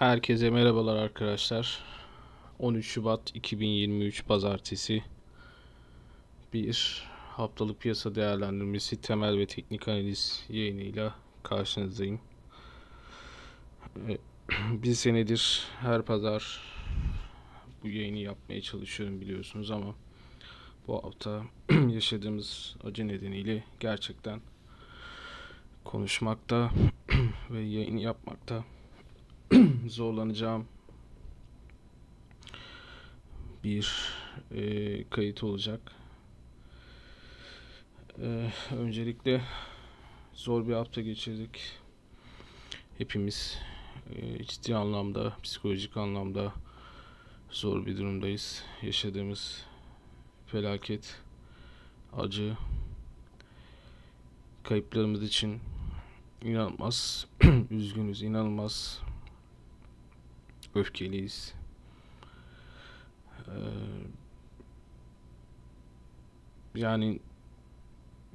Herkese merhabalar arkadaşlar. 13 Şubat 2023 Pazartesi. Bir haftalık piyasa değerlendirmesi, temel ve teknik analiz yayınıyla karşınızdayım. Ee, Bir senedir her pazar bu yayını yapmaya çalışıyorum biliyorsunuz ama bu hafta yaşadığımız acı nedeniyle gerçekten konuşmakta ve yayın yapmakta zorlanacağım bir e, kayıt olacak. E, öncelikle zor bir hafta geçirdik. Hepimiz e, ciddi anlamda, psikolojik anlamda zor bir durumdayız. Yaşadığımız felaket, acı, kayıplarımız için inanılmaz üzgünüz, inanılmaz öfkeliyiz. Ee, yani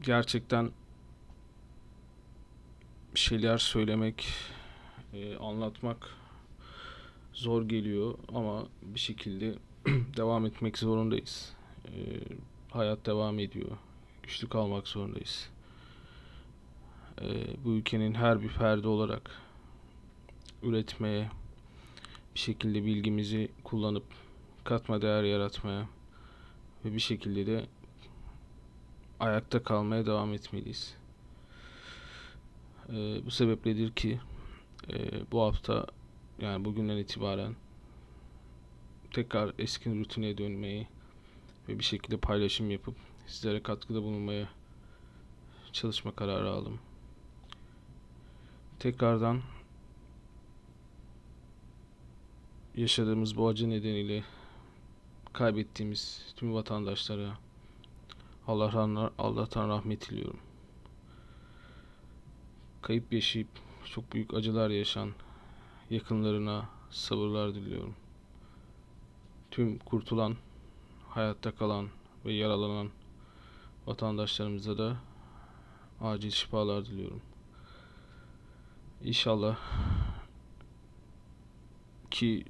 gerçekten bir şeyler söylemek, e, anlatmak zor geliyor ama bir şekilde devam etmek zorundayız. Ee, hayat devam ediyor. Güçlü kalmak zorundayız. Ee, bu ülkenin her bir ferdi olarak üretmeye, bir şekilde bilgimizi kullanıp katma değer yaratmaya ve bir şekilde de ayakta kalmaya devam etmeliyiz. Ee, bu sebepledir ki e, bu hafta yani bugünden itibaren tekrar eski rutine dönmeyi ve bir şekilde paylaşım yapıp sizlere katkıda bulunmaya çalışma kararı aldım. Tekrardan yaşadığımız bu acı nedeniyle kaybettiğimiz tüm vatandaşlara Allah Allah'tan rahmet diliyorum. Kayıp yaşayıp çok büyük acılar yaşayan yakınlarına sabırlar diliyorum. Tüm kurtulan, hayatta kalan ve yaralanan vatandaşlarımıza da acil şifalar diliyorum. İnşallah ki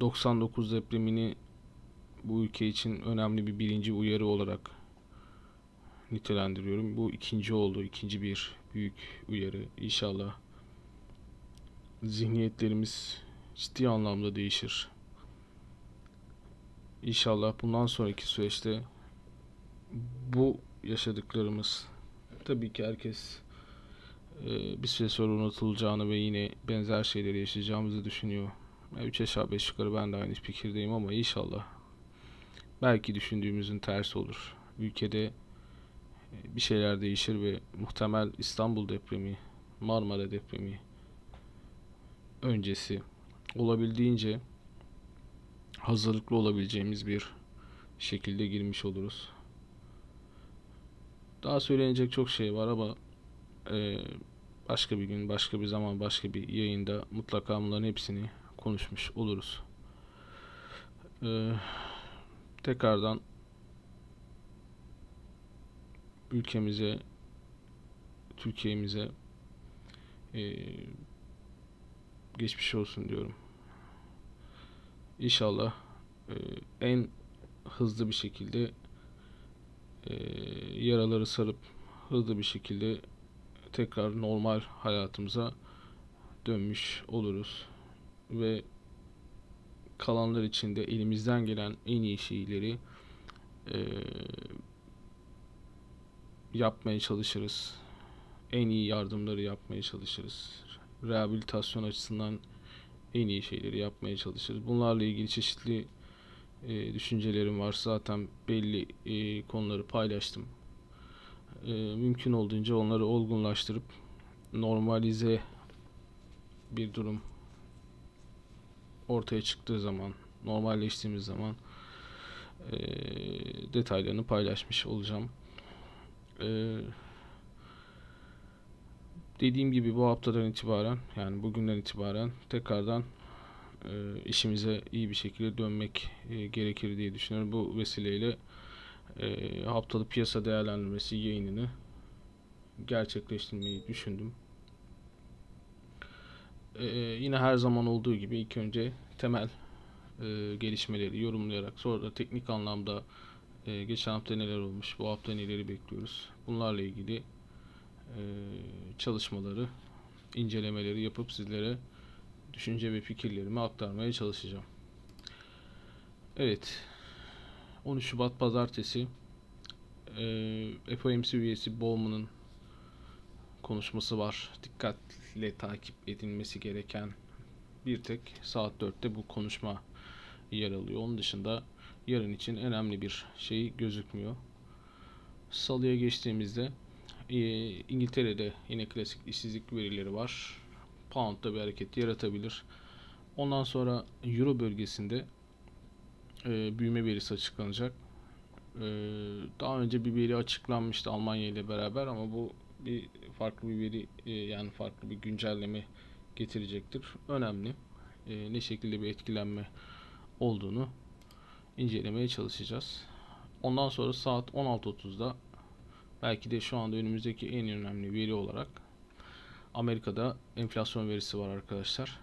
99 depremini bu ülke için önemli bir birinci uyarı olarak nitelendiriyorum. Bu ikinci oldu. ikinci bir büyük uyarı. İnşallah zihniyetlerimiz ciddi anlamda değişir. İnşallah bundan sonraki süreçte bu yaşadıklarımız tabii ki herkes e, bir süre sonra unutulacağını ve yine benzer şeyleri yaşayacağımızı düşünüyor. 3 aşağı 5 yukarı ben de aynı fikirdeyim ama inşallah belki düşündüğümüzün tersi olur. Ülkede bir şeyler değişir ve muhtemel İstanbul depremi, Marmara depremi öncesi olabildiğince hazırlıklı olabileceğimiz bir şekilde girmiş oluruz. Daha söylenecek çok şey var ama e, başka bir gün, başka bir zaman, başka bir yayında mutlaka bunların hepsini konuşmuş oluruz. Ee, tekrardan ülkemize, Türkiye'mize e, geçmiş olsun diyorum. İnşallah e, en hızlı bir şekilde e, yaraları sarıp hızlı bir şekilde tekrar normal hayatımıza dönmüş oluruz ve kalanlar için de elimizden gelen en iyi şeyleri e, yapmaya çalışırız. En iyi yardımları yapmaya çalışırız. Rehabilitasyon açısından en iyi şeyleri yapmaya çalışırız. Bunlarla ilgili çeşitli e, düşüncelerim var. Zaten belli e, konuları paylaştım. E, mümkün olduğunca onları olgunlaştırıp normalize bir durum ortaya çıktığı zaman, normalleştiğimiz zaman e, detaylarını paylaşmış olacağım. E, dediğim gibi bu haftadan itibaren, yani bugünden itibaren tekrardan e, işimize iyi bir şekilde dönmek e, gerekir diye düşünüyorum. Bu vesileyle e, haftalık piyasa değerlendirmesi yayınını gerçekleştirmeyi düşündüm. E, yine her zaman olduğu gibi ilk önce temel e, gelişmeleri yorumlayarak sonra da teknik anlamda e, geçen hafta neler olmuş, bu hafta neleri bekliyoruz. Bunlarla ilgili e, çalışmaları, incelemeleri yapıp sizlere düşünce ve fikirlerimi aktarmaya çalışacağım. Evet, 13 Şubat Pazartesi e, FOMC üyesi Bowman'ın konuşması var. Dikkatle takip edilmesi gereken bir tek saat 4'te bu konuşma yer alıyor. Onun dışında yarın için önemli bir şey gözükmüyor. Salıya geçtiğimizde e, İngiltere'de yine klasik işsizlik verileri var. Pound'da bir hareket yaratabilir. Ondan sonra Euro bölgesinde e, büyüme verisi açıklanacak. E, daha önce bir veri açıklanmıştı Almanya ile beraber ama bu bir farklı bir veri e, yani farklı bir güncelleme getirecektir. Önemli. E, ne şekilde bir etkilenme olduğunu incelemeye çalışacağız. Ondan sonra saat 16.30'da belki de şu anda önümüzdeki en önemli veri olarak Amerika'da enflasyon verisi var arkadaşlar.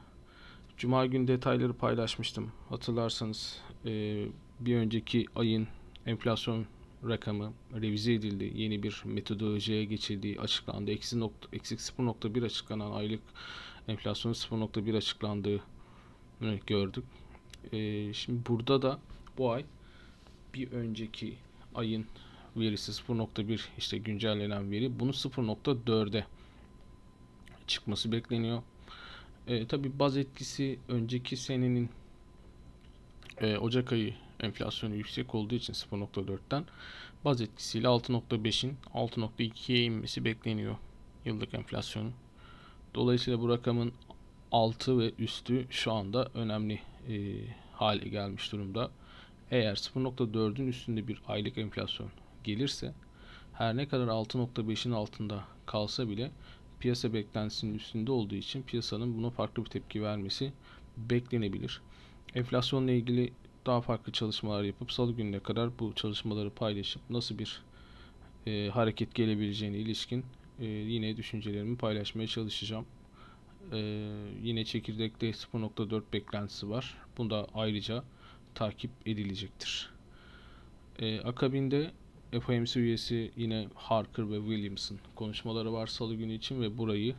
Cuma günü detayları paylaşmıştım. Hatırlarsanız e, bir önceki ayın enflasyon rakamı revize edildi. Yeni bir metodolojiye geçildiği açıklandı. Eksi, nokta, eksi 0.1 açıklanan aylık enflasyon 0.1 açıklandığı gördük. E, şimdi burada da bu ay bir önceki ayın verisi 0.1 işte güncellenen veri bunu 0.4'e çıkması bekleniyor. E, Tabi baz etkisi önceki senenin e, Ocak ayı enflasyonu yüksek olduğu için 0.4'ten baz etkisiyle 6.5'in 6.2'ye inmesi bekleniyor yıllık enflasyonun. Dolayısıyla bu rakamın altı ve üstü şu anda önemli e, hale gelmiş durumda. Eğer 0.4'ün üstünde bir aylık enflasyon gelirse her ne kadar 6.5'in altında kalsa bile piyasa beklentisinin üstünde olduğu için piyasanın buna farklı bir tepki vermesi beklenebilir. Enflasyonla ilgili daha farklı çalışmalar yapıp salı gününe kadar bu çalışmaları paylaşıp nasıl bir e, hareket gelebileceğine ilişkin e, yine düşüncelerimi paylaşmaya çalışacağım. E, yine çekirdekte 0.4 beklentisi var. Bunda ayrıca takip edilecektir. E, akabinde FOMC üyesi yine Harker ve Williams'ın konuşmaları var salı günü için ve burayı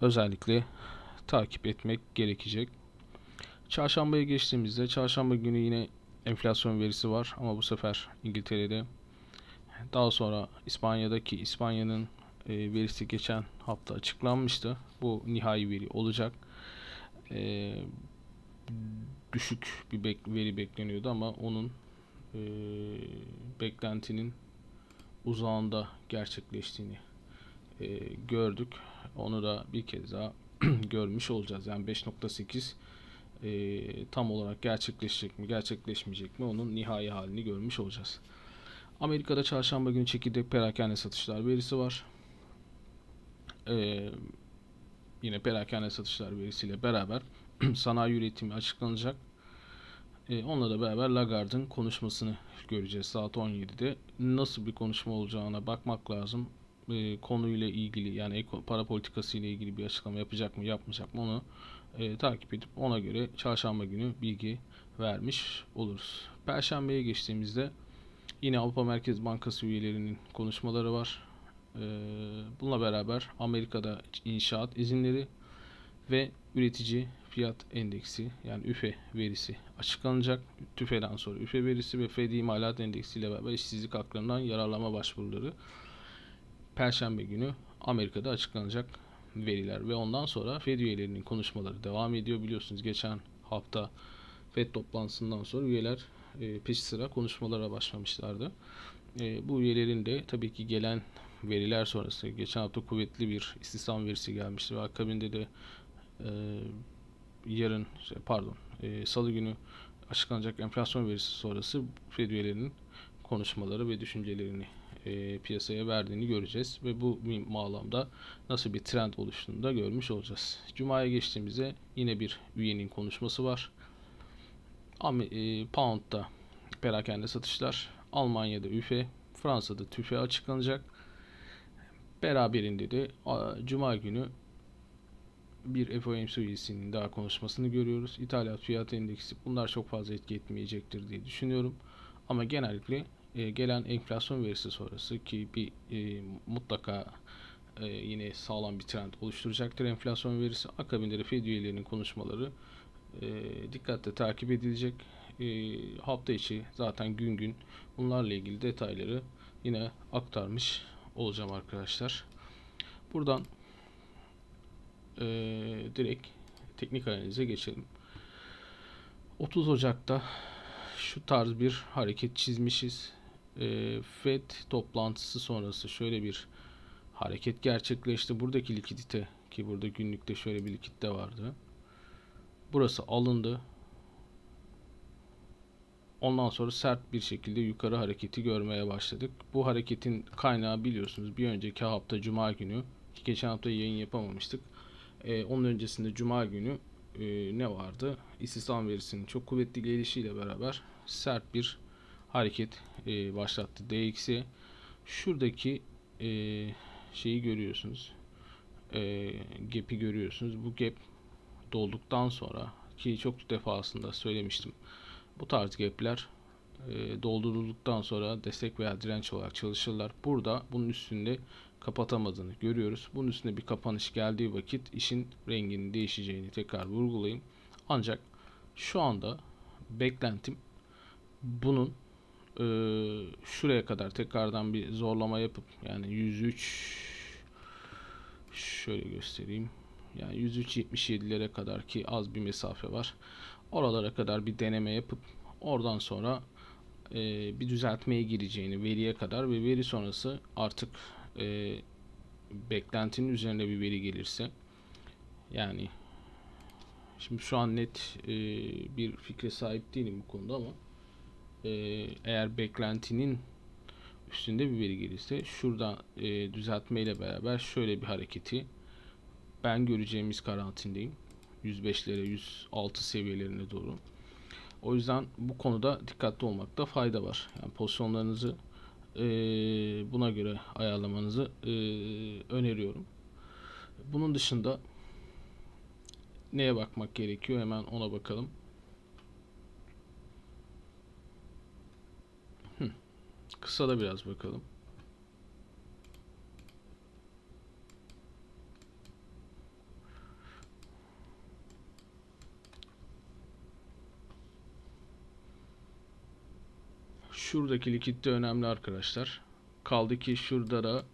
özellikle takip etmek gerekecek. Çarşambaya geçtiğimizde çarşamba günü yine enflasyon verisi var ama bu sefer İngiltere'de. Daha sonra İspanya'daki İspanya'nın e, verisi geçen hafta açıklanmıştı. Bu nihai veri olacak. E, düşük bir bek veri bekleniyordu ama onun e, beklentinin uzağında gerçekleştiğini e, gördük. Onu da bir kez daha görmüş olacağız. Yani 5.8 e, tam olarak gerçekleşecek mi, gerçekleşmeyecek mi onun nihai halini görmüş olacağız. Amerika'da çarşamba günü çekirdek perakende satışlar verisi var. Ee, yine perakende satışlar verisiyle beraber sanayi üretimi açıklanacak. E, onunla da beraber Lagarde'ın konuşmasını göreceğiz saat 17'de. Nasıl bir konuşma olacağına bakmak lazım. E, konuyla ilgili yani para politikası ile ilgili bir açıklama yapacak mı yapmayacak mı onu e, takip edip ona göre çarşamba günü bilgi vermiş oluruz. Perşembeye geçtiğimizde yine Avrupa Merkez Bankası üyelerinin konuşmaları var. E, bununla beraber Amerika'da inşaat izinleri ve üretici fiyat endeksi yani üfe verisi açıklanacak. TÜFE'den sonra üfe verisi ve FED imalat endeksi ile beraber işsizlik haklarından yararlama başvuruları Perşembe günü Amerika'da açıklanacak veriler ve ondan sonra Fed üyelerinin konuşmaları devam ediyor. Biliyorsunuz geçen hafta Fed toplantısından sonra üyeler e, peş sıra konuşmalara başlamışlardı. E, bu üyelerin de tabii ki gelen veriler sonrası geçen hafta kuvvetli bir istihdam verisi gelmişti ve akabinde de e, yarın şey, pardon e, salı günü açıklanacak enflasyon verisi sonrası Fed üyelerinin konuşmaları ve düşüncelerini e, piyasaya verdiğini göreceğiz ve bu bağlamda nasıl bir trend oluştuğunu da görmüş olacağız. Cuma'ya geçtiğimizde yine bir üyenin konuşması var. Ama e, Pound'da perakende satışlar, Almanya'da üfe, Fransa'da tüfe açıklanacak. Beraberinde de Cuma günü bir FOMC üyesinin daha konuşmasını görüyoruz. İthalat fiyat endeksi bunlar çok fazla etki etmeyecektir diye düşünüyorum. Ama genellikle e, gelen enflasyon verisi sonrası ki bir e, mutlaka e, yine sağlam bir trend oluşturacaktır enflasyon verisi. Akabinde de Fed üyelerinin konuşmaları e, dikkatle takip edilecek. E, hafta içi zaten gün gün bunlarla ilgili detayları yine aktarmış olacağım arkadaşlar. Buradan e, direkt teknik analize geçelim. 30 Ocak'ta şu tarz bir hareket çizmişiz. E, Fed toplantısı sonrası şöyle bir hareket gerçekleşti. Buradaki likidite ki burada günlükte şöyle bir likitte vardı. Burası alındı. Ondan sonra sert bir şekilde yukarı hareketi görmeye başladık. Bu hareketin kaynağı biliyorsunuz bir önceki hafta Cuma günü ki geçen hafta yayın yapamamıştık. Ee, onun öncesinde Cuma günü e, ne vardı? İstihdam verisinin çok kuvvetli gelişiyle beraber sert bir hareket e, başlattı DX'i. Şuradaki e, şeyi görüyorsunuz. E, gap'i görüyorsunuz. Bu gap dolduktan sonra ki çok defasında söylemiştim. Bu tarz gap'ler e, doldurulduktan sonra destek veya direnç olarak çalışırlar. Burada bunun üstünde kapatamadığını görüyoruz. Bunun üstünde bir kapanış geldiği vakit işin renginin değişeceğini tekrar vurgulayayım. Ancak şu anda beklentim bunun e, şuraya kadar tekrardan bir zorlama yapıp yani 103 şöyle göstereyim. Yani 103.77'lere kadar ki az bir mesafe var. Oralara kadar bir deneme yapıp oradan sonra e, bir düzeltmeye gireceğini veriye kadar ve veri sonrası artık e, beklentinin üzerinde bir veri gelirse yani şimdi şu an net e, bir fikre sahip değilim bu konuda ama eğer beklentinin üstünde bir veri gelirse şurada e, düzeltme ile beraber şöyle bir hareketi ben göreceğimiz garantindeyim. 105'lere 106 seviyelerine doğru. O yüzden bu konuda dikkatli olmakta fayda var. Yani pozisyonlarınızı e, buna göre ayarlamanızı e, öneriyorum. Bunun dışında neye bakmak gerekiyor? Hemen ona bakalım. Kısa da biraz bakalım. Şuradaki likitte önemli arkadaşlar. Kaldı ki şurada da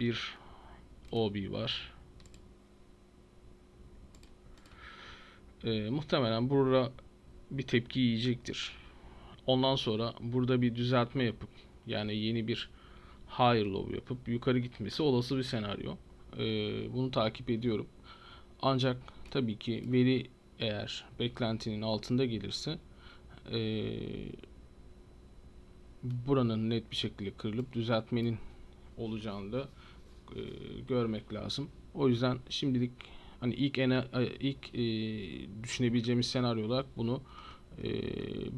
bir OB var. Ee, muhtemelen burada bir tepki yiyecektir. Ondan sonra burada bir düzeltme yapıp yani yeni bir higher low yapıp yukarı gitmesi olası bir senaryo. Ee, bunu takip ediyorum. Ancak tabii ki veri eğer beklentinin altında gelirse ee, buranın net bir şekilde kırılıp düzeltmenin olacağını da e, görmek lazım. O yüzden şimdilik hani ilk ene, ilk e, düşünebileceğimiz senaryo olarak bunu e,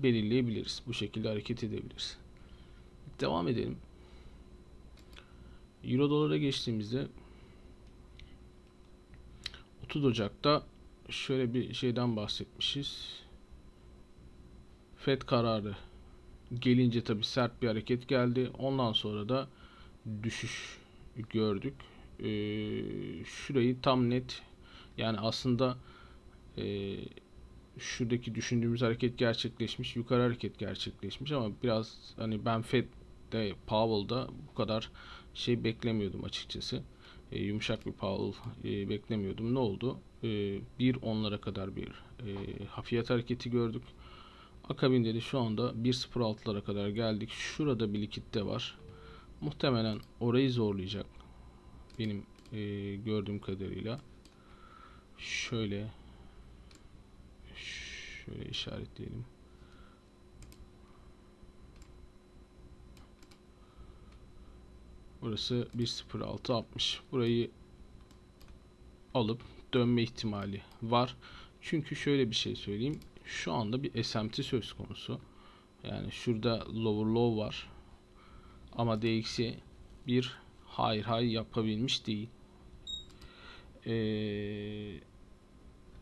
belirleyebiliriz. Bu şekilde hareket edebiliriz. Devam edelim. Euro dolara geçtiğimizde 30 Ocak'ta şöyle bir şeyden bahsetmişiz. FED kararı gelince tabi sert bir hareket geldi. Ondan sonra da düşüş gördük. Ee, şurayı tam net yani aslında e, şuradaki düşündüğümüz hareket gerçekleşmiş. Yukarı hareket gerçekleşmiş ama biraz hani ben Fed'de Powell'da bu kadar şey beklemiyordum açıkçası. E, yumuşak bir Powell e, beklemiyordum. Ne oldu? E, bir onlara kadar bir e, hafiyat hareketi gördük. Akabinde de şu anda 1.06'lara kadar geldik. Şurada bir likitte var. Muhtemelen orayı zorlayacak. Benim e, gördüğüm kadarıyla. Şöyle şöyle işaretleyelim. Burası 1.0660. Burayı alıp dönme ihtimali var. Çünkü şöyle bir şey söyleyeyim şu anda bir SMT söz konusu. Yani şurada lower low var. Ama DX'i bir higher high yapabilmiş değil. Ee,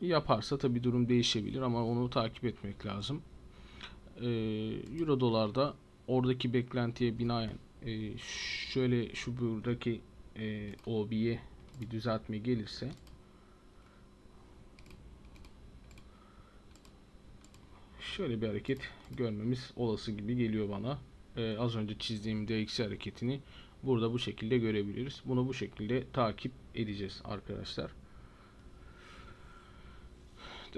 yaparsa tabi durum değişebilir ama onu takip etmek lazım. Ee, Euro dolarda oradaki beklentiye binaen e, şöyle şu buradaki e, OB'ye bir düzeltme gelirse şöyle bir hareket görmemiz olası gibi geliyor bana. Ee, az önce çizdiğim DX hareketini burada bu şekilde görebiliriz. Bunu bu şekilde takip edeceğiz arkadaşlar.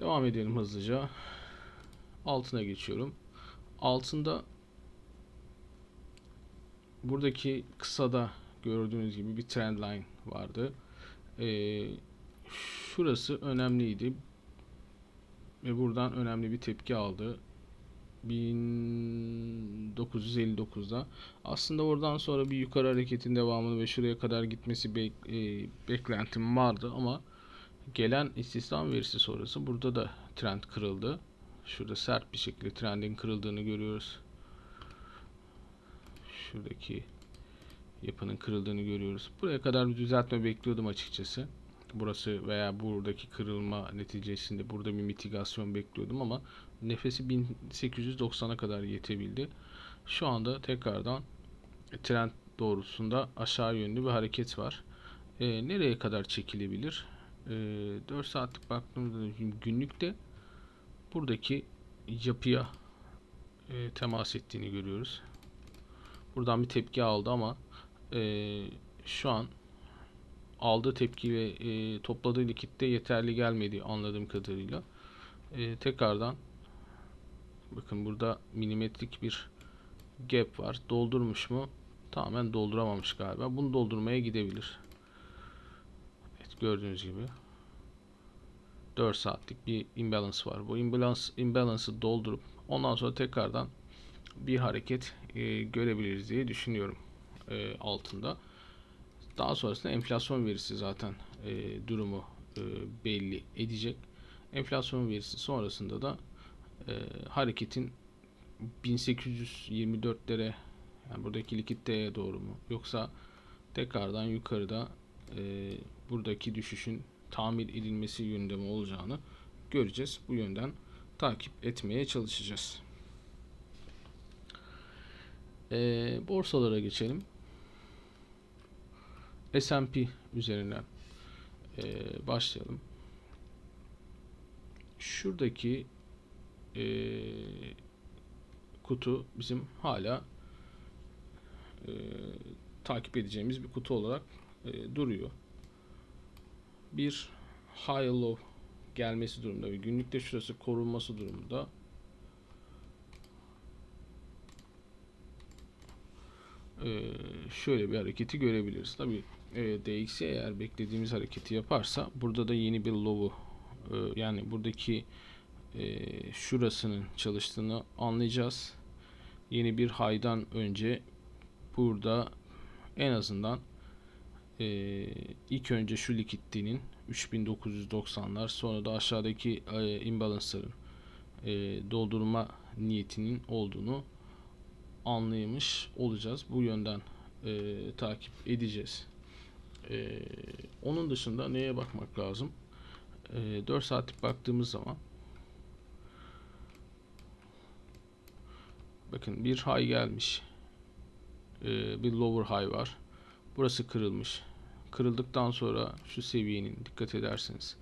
Devam edelim hızlıca. Altına geçiyorum. Altında buradaki kısada gördüğünüz gibi bir trend line vardı. Ee, şurası önemliydi. Ve buradan önemli bir tepki aldı. 1959'da. Aslında oradan sonra bir yukarı hareketin devamını ve şuraya kadar gitmesi bek e, beklentim vardı ama gelen istihdam verisi sonrası burada da trend kırıldı. Şurada sert bir şekilde trendin kırıldığını görüyoruz. Şuradaki yapının kırıldığını görüyoruz. Buraya kadar bir düzeltme bekliyordum açıkçası. Burası veya buradaki kırılma neticesinde burada bir mitigasyon bekliyordum ama nefesi 1890'a kadar yetebildi. Şu anda tekrardan trend doğrusunda aşağı yönlü bir hareket var. E, nereye kadar çekilebilir? E, 4 saatlik baktığımızda günlükte buradaki yapıya e, temas ettiğini görüyoruz. Buradan bir tepki aldı ama e, şu an aldığı tepki ve e, topladığı likitte yeterli gelmedi anladığım kadarıyla. Tekrardan bakın burada milimetrik bir gap var. Doldurmuş mu? Tamamen dolduramamış galiba. Bunu doldurmaya gidebilir. Gördüğünüz gibi 4 saatlik bir imbalance var. Bu imbalance imbalance'ı doldurup ondan sonra tekrardan bir hareket e, görebiliriz diye düşünüyorum e, altında. Daha sonrasında enflasyon verisi zaten e, durumu e, belli edecek. Enflasyon verisi sonrasında da e, hareketin 1824'lere yani buradaki likiditeye doğru mu yoksa tekrardan yukarıda e, buradaki düşüşün tamir edilmesi yönünde mi olacağını göreceğiz. Bu yönden takip etmeye çalışacağız. E, borsalara geçelim. S&P üzerinden e, başlayalım. Şuradaki e, kutu bizim hala e, takip edeceğimiz bir kutu olarak e, duruyor. Bir high low gelmesi durumunda ve günlükte şurası korunması durumunda e, şöyle bir hareketi görebiliriz. Tabii e, DXY eğer beklediğimiz hareketi yaparsa burada da yeni bir low'u e, yani buradaki e, şurasının çalıştığını anlayacağız. Yeni bir high'dan önce burada en azından e, ilk önce şu likiditenin 3990'lar sonra da aşağıdaki e, imbalance'ların e, doldurma niyetinin olduğunu anlayamış olacağız. Bu yönden e, takip edeceğiz. E, onun dışında neye bakmak lazım? E, 4 saatlik baktığımız zaman bakın bir high gelmiş. E, bir lower high var. Burası kırılmış. Kırıldıktan sonra şu seviyenin dikkat ederseniz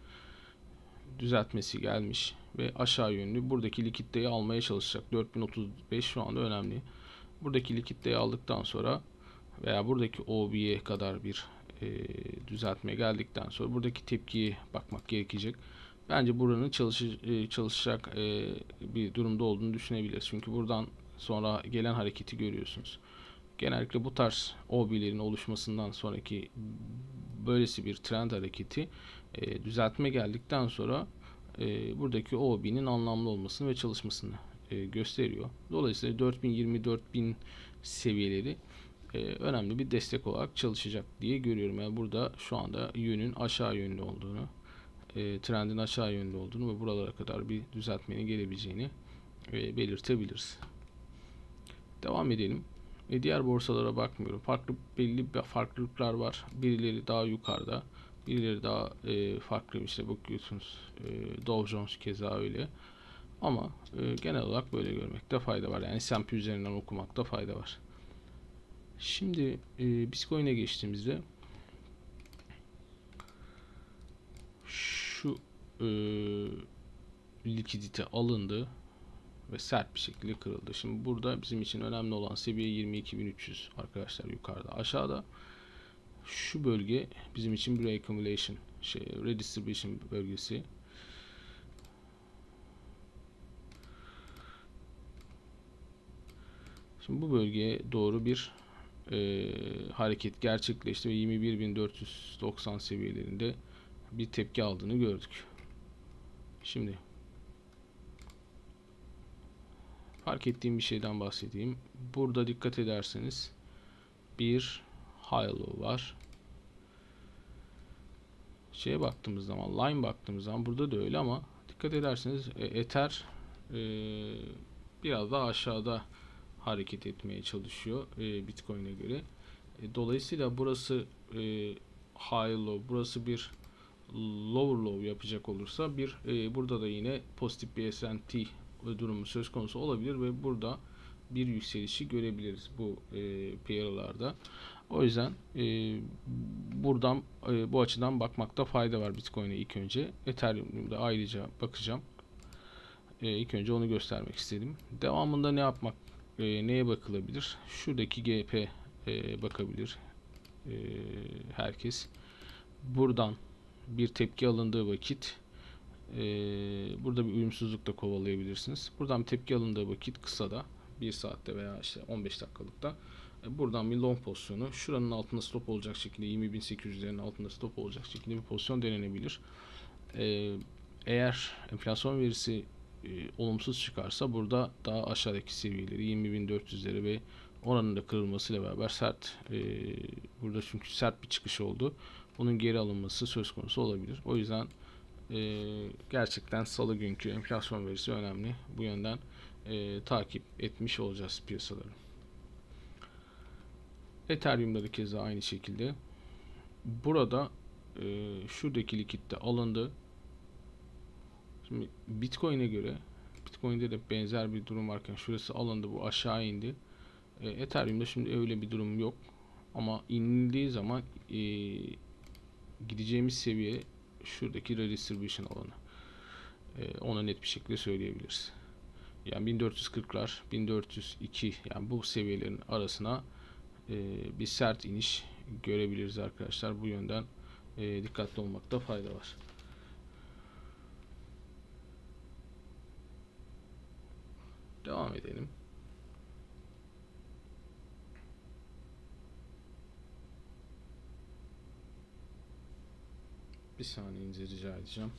düzeltmesi gelmiş ve aşağı yönlü buradaki likiditeyi almaya çalışacak. 4035 şu anda önemli. Buradaki likiditeyi aldıktan sonra veya buradaki OB'ye kadar bir e, düzeltme geldikten sonra buradaki tepkiye bakmak gerekecek. Bence buranın çalışı, e, çalışacak e, bir durumda olduğunu düşünebiliriz. Çünkü buradan sonra gelen hareketi görüyorsunuz. Genellikle bu tarz OB'lerin oluşmasından sonraki böylesi bir trend hareketi e, düzeltme geldikten sonra e, buradaki OB'nin anlamlı olmasını ve çalışmasını e, gösteriyor. Dolayısıyla 4020-4000 seviyeleri e, önemli bir destek olarak çalışacak diye görüyorum. Yani burada şu anda yönün aşağı yönlü olduğunu, e, trendin aşağı yönlü olduğunu ve buralara kadar bir düzeltmenin gelebileceğini e, belirtebiliriz. Devam edelim. E, diğer borsalara bakmıyorum. Farklı belli farklılıklar var. Birileri daha yukarıda, Birileri daha e, farklı işte bakıyorsunuz. E, Dow Jones keza öyle. Ama e, genel olarak böyle görmekte fayda var. Yani S&P üzerinden okumakta fayda var. Şimdi e, Bitcoin'e geçtiğimizde şu e, likidite alındı ve sert bir şekilde kırıldı. Şimdi burada bizim için önemli olan seviye 22.300 arkadaşlar yukarıda. Aşağıda şu bölge bizim için bir accumulation şey redistribution bölgesi. Şimdi bu bölgeye doğru bir e, hareket gerçekleşti ve 21.490 seviyelerinde bir tepki aldığını gördük. Şimdi fark ettiğim bir şeyden bahsedeyim. Burada dikkat ederseniz bir high low var. Şeye baktığımız zaman, line baktığımız zaman burada da öyle ama dikkat ederseniz e, Ether e, biraz daha aşağıda hareket etmeye çalışıyor e, Bitcoin'e göre. E, dolayısıyla burası e, high low, burası bir lower low yapacak olursa bir e, burada da yine pozitif bir S&T durumu söz konusu olabilir ve burada bir yükselişi görebiliriz bu e, piyasalarda. O yüzden e, buradan e, bu açıdan bakmakta fayda var Bitcoin'e ilk önce. Ethereum'da ayrıca bakacağım. E, ilk önce onu göstermek istedim. Devamında ne yapmak, e, neye bakılabilir? Şuradaki GP e, bakabilir e, herkes. Buradan bir tepki alındığı vakit e, burada bir uyumsuzluk da kovalayabilirsiniz. Buradan bir tepki alındığı vakit kısa da 1 saatte veya işte 15 dakikalıkta e, buradan bir long pozisyonu şuranın altında stop olacak şekilde 20.800'lerin altında stop olacak şekilde bir pozisyon denenebilir. E, eğer enflasyon verisi e, olumsuz çıkarsa burada daha aşağıdaki seviyeleri 20.400'leri ve oranın da kırılmasıyla beraber sert e, burada çünkü sert bir çıkış oldu. Bunun geri alınması söz konusu olabilir. O yüzden e, gerçekten salı günkü enflasyon verisi önemli. Bu yönden e, takip etmiş olacağız piyasaları. Ethereum'da da keza aynı şekilde. Burada e, şuradaki likitte alındı. Şimdi Bitcoin'e göre Bitcoin'de de benzer bir durum varken şurası alındı bu aşağı indi. E, Ethereum'da şimdi öyle bir durum yok. Ama inildiği zaman e, gideceğimiz seviye şuradaki redistribution alanı. E, ona net bir şekilde söyleyebiliriz. Yani 1440'lar, 1402 yani bu seviyelerin arasına e, bir sert iniş görebiliriz arkadaşlar. Bu yönden e, dikkatli olmakta fayda var. Devam edelim. Bir saniyenizi rica edeceğim.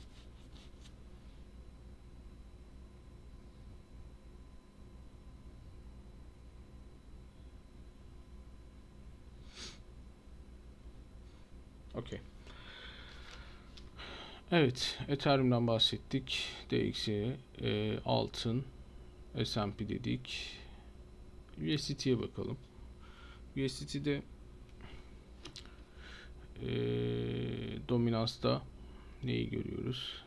Okey. Evet, Ethereum'dan bahsettik. DXY, e, altın, S&P dedik. USDT'ye bakalım. USDT'de e, dominansta neyi görüyoruz?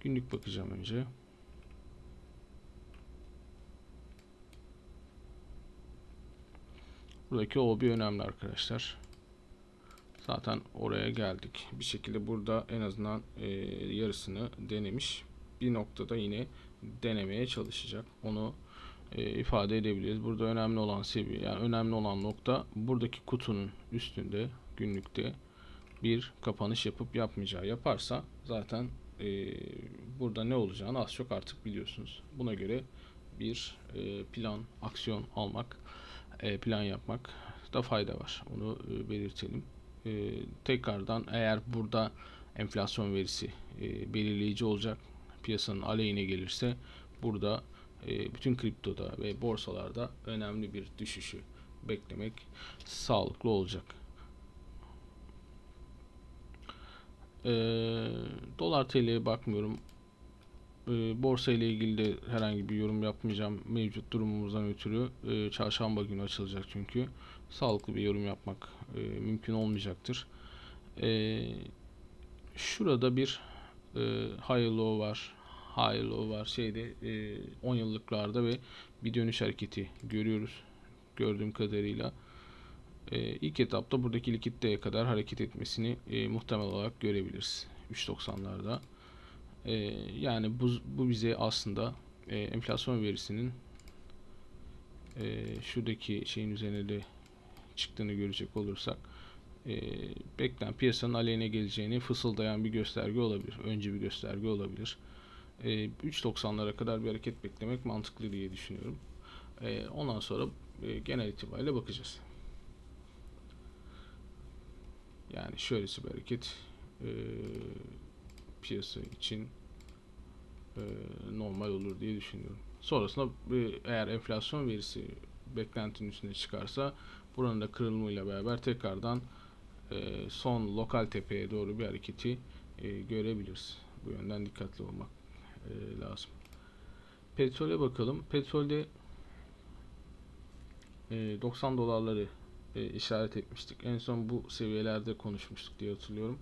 Günlük bakacağım önce. Buradaki o bir önemli arkadaşlar. Zaten oraya geldik. Bir şekilde burada en azından e, yarısını denemiş. Bir noktada yine denemeye çalışacak. Onu e, ifade edebiliriz. Burada önemli olan seviye yani önemli olan nokta buradaki kutunun üstünde günlükte bir kapanış yapıp yapmayacağı yaparsa zaten e, burada ne olacağını az çok artık biliyorsunuz. Buna göre bir e, plan, aksiyon almak, e, plan yapmak da fayda var. Onu e, belirtelim. E, tekrardan eğer burada enflasyon verisi e, belirleyici olacak piyasanın aleyhine gelirse burada e, bütün kriptoda ve borsalarda önemli bir düşüşü beklemek sağlıklı olacak. E, dolar TL'ye bakmıyorum. E, borsa ile ilgili de herhangi bir yorum yapmayacağım. Mevcut durumumuzdan ötürü e, çarşamba günü açılacak çünkü. Sağlıklı bir yorum yapmak e, mümkün olmayacaktır. E, şurada bir e, high low var. High low var. Şeyde e, 10 yıllıklarda ve bir dönüş hareketi görüyoruz. Gördüğüm kadarıyla. E, ilk etapta buradaki likiditeye kadar hareket etmesini e, muhtemel olarak görebiliriz. 3.90'larda. E, yani bu, bu bize aslında e, enflasyon verisinin e, şuradaki şeyin üzerine de çıktığını görecek olursak e, beklen piyasanın aleyhine geleceğini fısıldayan bir gösterge olabilir. Önce bir gösterge olabilir. E, 3.90'lara kadar bir hareket beklemek mantıklı diye düşünüyorum. E, ondan sonra e, genel itibariyle bakacağız. Yani şöylesi bir hareket e, piyasa için e, normal olur diye düşünüyorum. Sonrasında e, eğer enflasyon verisi beklentinin üstüne çıkarsa buranın da kırılımıyla beraber tekrardan e, son lokal tepeye doğru bir hareketi e, görebiliriz. Bu yönden dikkatli olmak e, lazım. Petrole bakalım. Petrolde e, 90 dolarları e, işaret etmiştik. En son bu seviyelerde konuşmuştuk diye hatırlıyorum.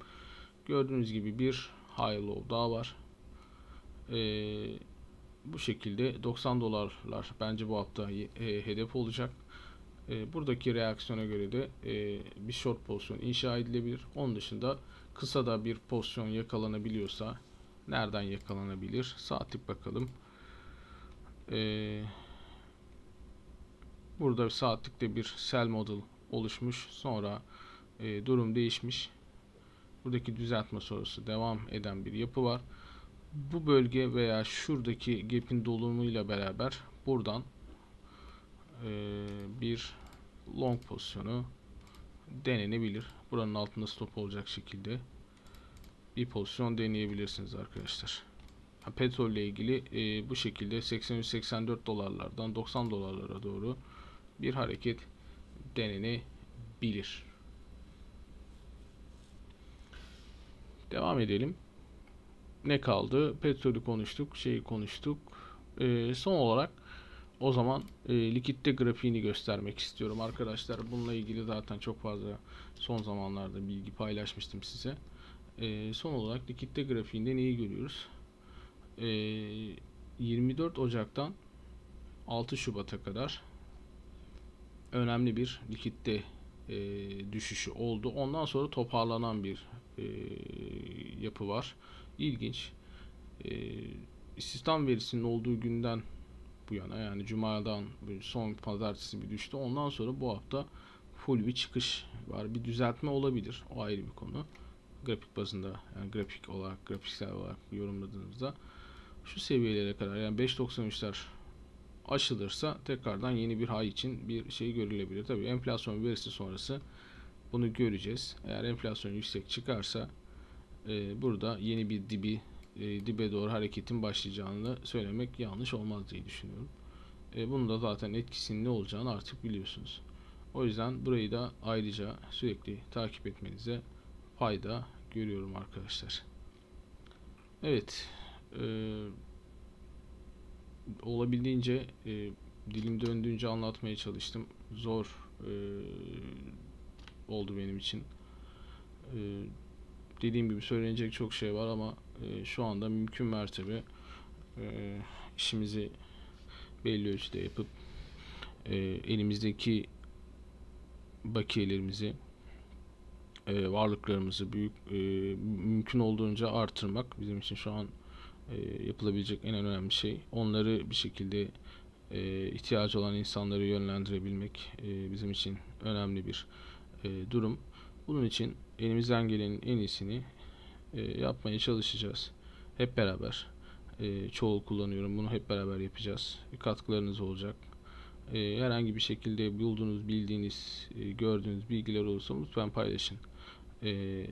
Gördüğünüz gibi bir high low daha var. E, bu şekilde 90 dolarlar bence bu hafta e, hedef olacak. E, buradaki reaksiyona göre de e, bir short pozisyon inşa edilebilir. Onun dışında kısa da bir pozisyon yakalanabiliyorsa nereden yakalanabilir? Saatlik bakalım. E, burada saatlikte bir sell model oluşmuş. Sonra e, durum değişmiş. Buradaki düzeltme sonrası devam eden bir yapı var. Bu bölge veya şuradaki gap'in dolumuyla beraber buradan e, bir long pozisyonu denenebilir. Buranın altında stop olacak şekilde bir pozisyon deneyebilirsiniz arkadaşlar. Petrol ile ilgili e, bu şekilde 83-84 dolarlardan 90 dolarlara doğru bir hareket denenebilir. Devam edelim. Ne kaldı? Petrolü konuştuk, şeyi konuştuk. E, son olarak o zaman e, likitte grafiğini göstermek istiyorum arkadaşlar. Bununla ilgili zaten çok fazla son zamanlarda bilgi paylaşmıştım size. E, son olarak likitte grafiğinde neyi görüyoruz? E, 24 Ocak'tan 6 Şubat'a kadar önemli bir likitte e, düşüşü oldu. Ondan sonra toparlanan bir e, yapı var. İlginç. E, istihdam verisinin olduğu günden bu yana yani Cuma'dan son pazartesi bir düştü. Ondan sonra bu hafta full bir çıkış var. Bir düzeltme olabilir. O ayrı bir konu. Grafik bazında yani grafik olarak grafiksel olarak yorumladığınızda şu seviyelere kadar yani 5.93'ler aşılırsa tekrardan yeni bir high için bir şey görülebilir. Tabii enflasyon verisi sonrası bunu göreceğiz. Eğer enflasyon yüksek çıkarsa e, burada yeni bir dibi e, dibe doğru hareketin başlayacağını söylemek yanlış olmaz diye düşünüyorum. E, bunun da zaten etkisinin ne olacağını artık biliyorsunuz. O yüzden burayı da ayrıca sürekli takip etmenize fayda görüyorum arkadaşlar. Evet. E, olabildiğince e, dilim döndüğünce anlatmaya çalıştım. Zor e, oldu benim için. E, dediğim gibi söylenecek çok şey var ama e, şu anda mümkün mertebe e, işimizi belli ölçüde yapıp e, elimizdeki bakiyelerimizi e, varlıklarımızı büyük e, mümkün olduğunca artırmak bizim için şu an e, yapılabilecek en önemli şey. Onları bir şekilde e, ihtiyacı olan insanları yönlendirebilmek e, bizim için önemli bir e, durum. Bunun için elimizden gelenin en iyisini e, yapmaya çalışacağız. Hep beraber. E, çoğul kullanıyorum. Bunu hep beraber yapacağız. Katkılarınız olacak. E, herhangi bir şekilde bulduğunuz, bildiğiniz, e, gördüğünüz bilgiler olursa lütfen paylaşın. E,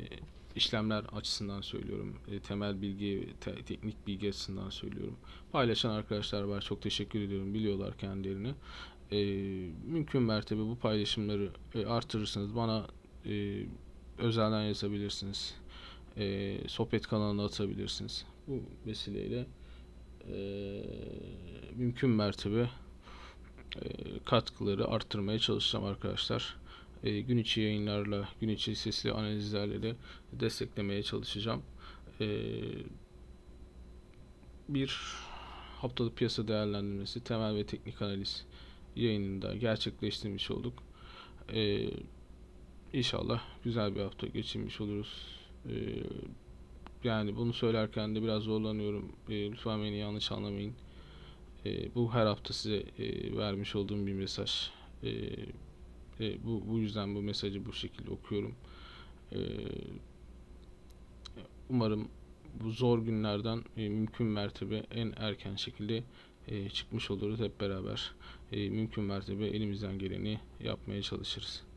işlemler açısından söylüyorum. E, temel bilgi, te, teknik bilgi açısından söylüyorum. Paylaşan arkadaşlar var. Çok teşekkür ediyorum. Biliyorlar kendilerini. E, mümkün mertebe bu paylaşımları e, artırırsanız bana e, özelden yazabilirsiniz. E, sohbet kanalına atabilirsiniz. Bu vesileyle e, mümkün mertebe e, katkıları arttırmaya çalışacağım arkadaşlar. E, gün içi yayınlarla, gün içi sesli analizlerle de desteklemeye çalışacağım. E, bir haftalık piyasa değerlendirmesi, temel ve teknik analiz yayınında gerçekleştirmiş olduk. E, inşallah güzel bir hafta geçirmiş oluruz. E, yani bunu söylerken de biraz zorlanıyorum. E, lütfen beni yanlış anlamayın. E, bu her hafta size e, vermiş olduğum bir mesaj. E, e, bu, bu yüzden bu mesajı bu şekilde okuyorum. E, umarım bu zor günlerden e, mümkün mertebe en erken şekilde e, çıkmış oluruz hep beraber. E, mümkün mertebe elimizden geleni yapmaya çalışırız.